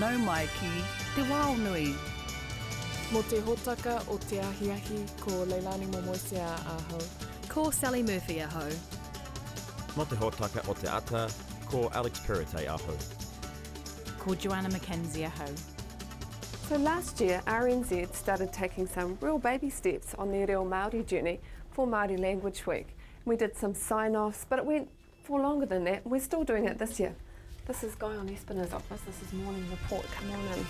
nau mai ki te wao nui. Mo te hotaka o te ahiahi ko Leilani Momoisea ahau. Ko Sally Murphy aho. Mo te hōtaka o te ata, ko Alex Perrottet aho. Ko Joanna Mackenzie aho. So last year, RNZ started taking some real baby steps on their Reo Māori journey for Māori Language Week. We did some sign-offs, but it went for longer than that. We're still doing it this year. This is Guy on Espina's office. This is Morning Report. Come on in.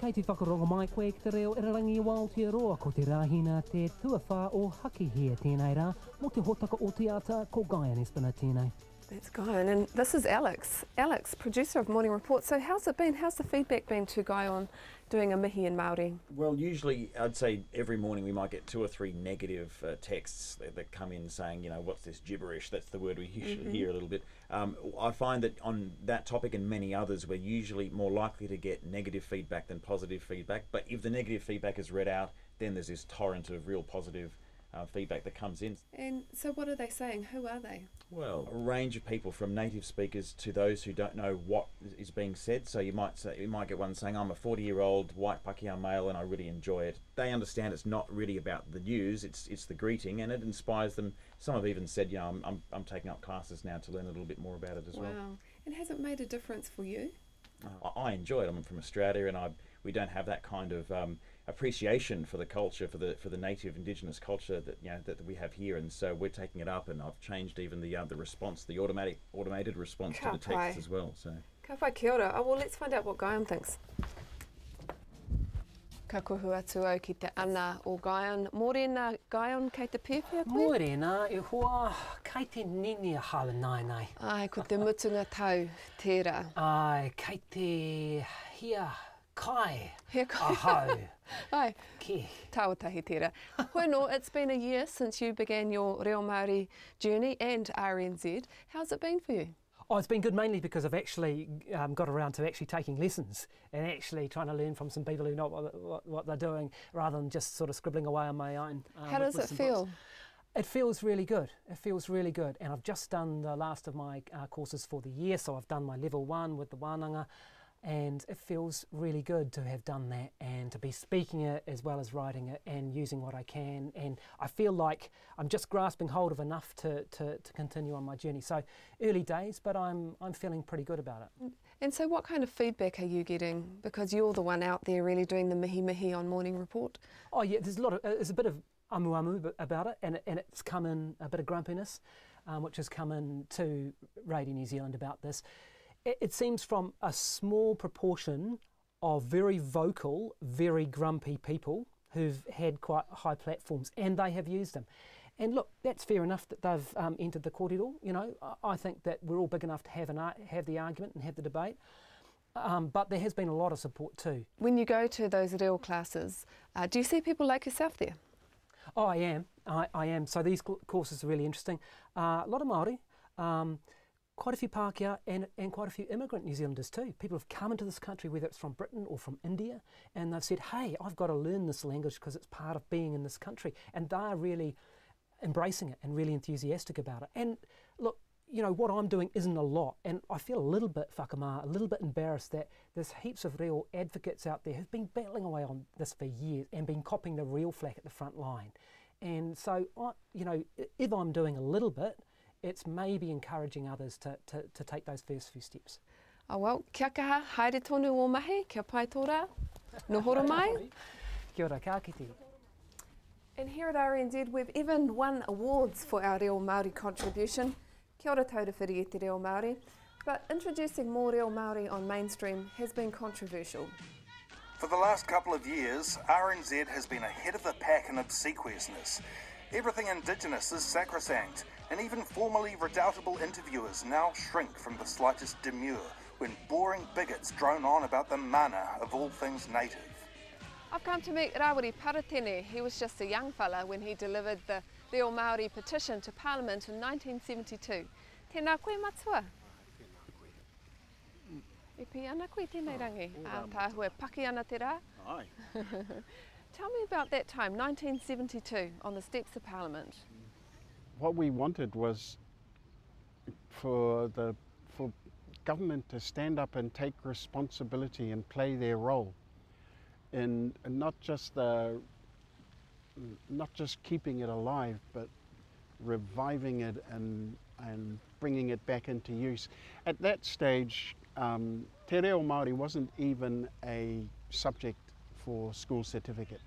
Kei te whakaronga mai koe ki te reo irarangi i Aotearoa ko te rahina te tuawha o haki hia tēnei rā, mo te hotaka o te ata ko Guyan Espina tēnei. That's Guyon, and this is Alex. Alex, producer of Morning Report. So how's it been? How's the feedback been to Guyon doing a mihi in Māori? Well, usually I'd say every morning we might get two or three negative uh, texts that, that come in saying, you know, what's this gibberish? That's the word we usually hear a little bit. Um, I find that on that topic and many others, we're usually more likely to get negative feedback than positive feedback. But if the negative feedback is read out, then there's this torrent of real positive uh, feedback that comes in. And so what are they saying? Who are they? Well, a range of people from native speakers to those who don't know what is being said. So you might say you might get one saying, "I'm a 40-year-old white Pakeha male and I really enjoy it." They understand it's not really about the news; it's it's the greeting, and it inspires them. Some have even said, "You know, I'm I'm, I'm taking up classes now to learn a little bit more about it as well." Wow. And has it made a difference for you? I, I enjoy it. I'm from Australia, and I we don't have that kind of um, appreciation for the culture, for the for the native indigenous culture that you know that we have here, and so we're taking it up. And I've changed even the uh, the response, the automatic automated response to the Ka pai. text as well. So. Ka whai kia ora. Oh, well, let's find out what Guyon thinks. Ka kuhu atu au ki te ana o Guyon. Mōrena Guyon kei te pēwhia koe? Mōrena, e hoa, kei te nini a hau nai nei. Ai, ko te mutunga tau, tērā. Ai, kei te hia kai Hea a koe. hau. Ai, Ki. Tāotahi tērā. Bueno, it's been a year since you began your Reo Māori journey and RNZ. How's it been for you? Oh, it's been good mainly because I've actually um, got around to actually taking lessons and actually trying to learn from some people who know what, what, what they're doing rather than just sort of scribbling away on my own. um, How does it feel? books. It feels really good. It feels really good. And I've just done the last of my uh, courses for the year, so I've done my level one with the Wānanga. And it feels really good to have done that and to be speaking it as well as writing it and using what I can. And I feel like I'm just grasping hold of enough to, to, to continue on my journey. So early days, but I'm, I'm feeling pretty good about it. And so, what kind of feedback are you getting? Because you're the one out there really doing the mihi mihi on Morning Report. Oh yeah, there's a lot of uh, there's a bit of amu amu about it, and it, and it's come in a bit of grumpiness, um, which has come in to Radio New Zealand about this. It, it seems from a small proportion of very vocal, very grumpy people who've had quite high platforms, and they have used them. And look, that's fair enough that they've um, entered the corridor. You know, I, I think that we're all big enough to have an ar- have the argument and have the debate. Um, but there has been a lot of support too. When you go to those real classes, uh, do you see people like yourself there? Oh, I am. I, I am. So these courses are really interesting. Uh, a lot of Māori, um, quite a few Pākehā and, and quite a few immigrant New Zealanders too. People have come into this country, whether it's from Britain or from India, and they've said, hey, I've got to learn this language because it's part of being in this country. And they're really embracing it and really enthusiastic about it. And look, you know, what I'm doing isn't a lot, and I feel a little bit whakama, a little bit embarrassed that there's heaps of real advocates out there who've been battling away on this for years and been copping the real flack at the front line. And so, I, you know, if I'm doing a little bit, it's maybe encouraging others to, to, to take those first few steps. Oh well, kia kaha, haere tonu o mahi, kia pai tōra, no horo mai. Kia ora, ka kite. And here at RNZ, we've even won awards for our Reo Māori contribution. Kia ora taurewhiri e te Reo Māori. But introducing more Reo Māori on mainstream has been controversial. For the last couple of years, RNZ has been ahead of the pack in obsequiousness. Everything Indigenous is sacrosanct, and even formerly redoubtable interviewers now shrink from the slightest demur when boring bigots drone on about the mana of all things native. I've come to meet Rawiri Paratene. He was just a young fella when he delivered the Reo Māori petition to Parliament in 1972. Tēnā koe matua? E pi ana koe tēnei rangi. A tā hua paki ana te rā. Aye. Tell me about that time, 1972, on the steps of Parliament. What we wanted was for the for government to stand up and take responsibility and play their role in not just the not just keeping it alive, but reviving it and and bringing it back into use. At that stage, um, Te Reo Māori wasn't even a subject for school certificate.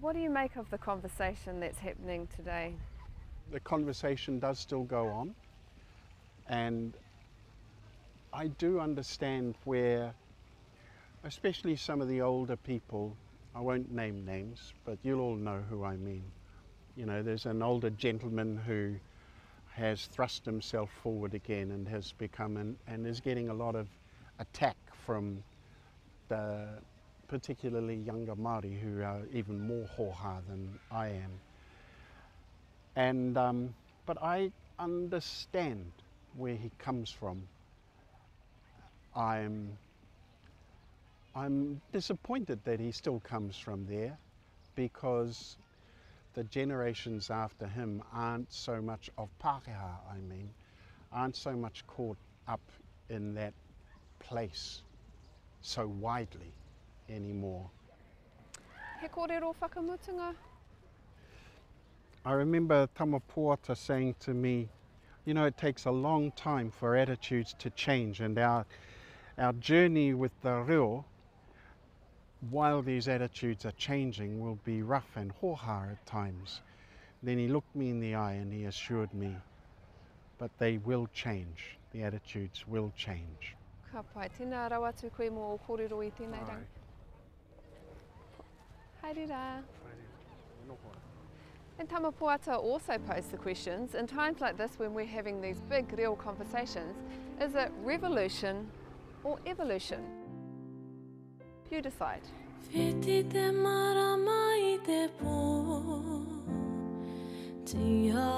What do you make of the conversation that's happening today? The conversation does still go on, and I do understand where, especially some of the older people, I won't name names, but you'll all know who I mean. You know, there's an older gentleman who has thrust himself forward again and has become an, and is getting a lot of attack from the particularly younger Māori who are even more hoha than I am. And, um, but I understand where he comes from. I'm, I'm disappointed that he still comes from there because the generations after him aren't so much of Pākehā, I mean, aren't so much caught up in that place so widely anymore. He kōrero whakamutunga? I remember Tamapuata saying to me, you know, it takes a long time for attitudes to change and our, our journey with the reo while these attitudes are changing, will be rough and hoha at times. Then he looked me in the eye and he assured me, but they will change. The attitudes will change. Ka pai, tēnā rawa tū koe mō o kōrero i tēnei rang. Haere rā. And Tamapuata also posed the questions, in times like this when we're having these big real conversations, is it revolution or evolution? You decide. Whiti te marama i te pō Tia